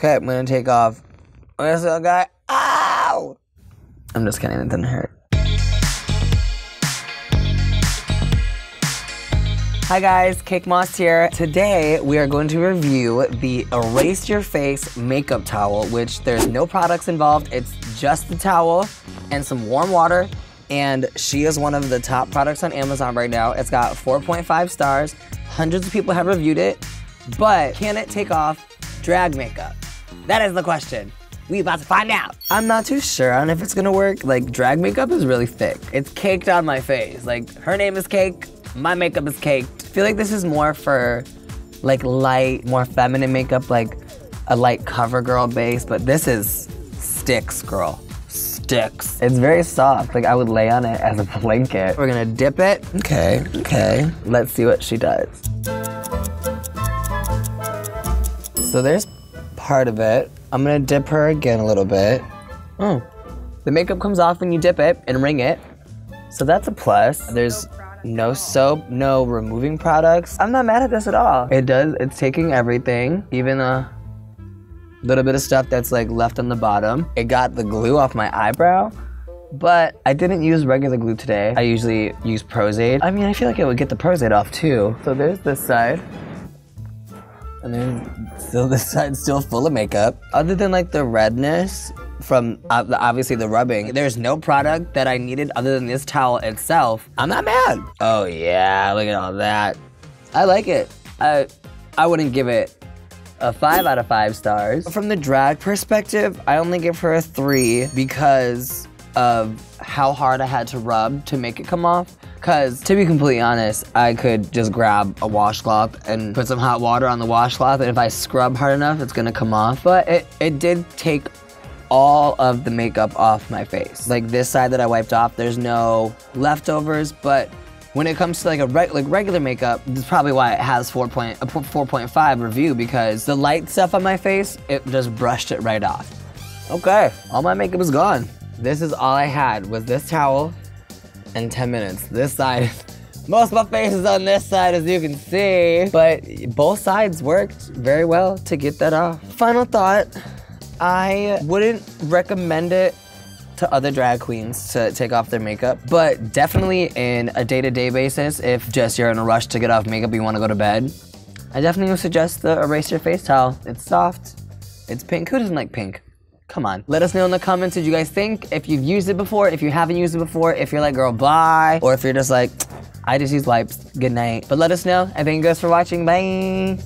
Okay, I'm gonna take off. Oh, Where's the guy? Ow! I'm just kidding, it didn't hurt. Hi guys, Cake Moss here. Today we are going to review the Erase Your Face makeup towel, which there's no products involved. It's just the towel and some warm water. And she is one of the top products on Amazon right now. It's got 4.5 stars. Hundreds of people have reviewed it. But can it take off drag makeup? That is the question. We about to find out. I'm not too sure. on if it's gonna work. Like drag makeup is really thick. It's caked on my face. Like her name is Cake. My makeup is caked. I feel like this is more for like light, more feminine makeup, like a light cover girl base, but this is sticks, girl. Sticks. It's very soft. Like I would lay on it as a blanket. We're gonna dip it. Okay, okay. Let's see what she does. So there's part of it. I'm gonna dip her again a little bit. Oh, the makeup comes off when you dip it and wring it. So that's a plus. There's no soap, no removing products. I'm not mad at this at all. It does, it's taking everything, even a little bit of stuff that's like left on the bottom. It got the glue off my eyebrow, but I didn't use regular glue today. I usually use Pros-Aide. I mean, I feel like it would get the Pros-Aide off too. So there's this side. And then still this side still full of makeup. Other than like the redness from uh, obviously the rubbing, there's no product that I needed other than this towel itself. I'm not mad. Oh yeah, look at all that. I like it. I I wouldn't give it a five out of five stars. From the drag perspective, I only give her a three because of how hard I had to rub to make it come off. Cause to be completely honest, I could just grab a washcloth and put some hot water on the washcloth and if I scrub hard enough, it's gonna come off. But it, it did take all of the makeup off my face. Like this side that I wiped off, there's no leftovers, but when it comes to like a like regular makeup, that's probably why it has 4 point, a 4.5 review because the light stuff on my face, it just brushed it right off. Okay, all my makeup is gone. This is all I had was this towel and 10 minutes. This side, most of my face is on this side as you can see, but both sides worked very well to get that off. Final thought, I wouldn't recommend it to other drag queens to take off their makeup, but definitely in a day-to-day basis, if just you're in a rush to get off makeup, you wanna go to bed, I definitely would suggest the Erase Your Face towel. It's soft, it's pink. Who doesn't like pink? Come on. Let us know in the comments what you guys think. If you've used it before, if you haven't used it before, if you're like, girl, bye. Or if you're just like, I just use wipes. Good night. But let us know. And thank you guys for watching. Bye.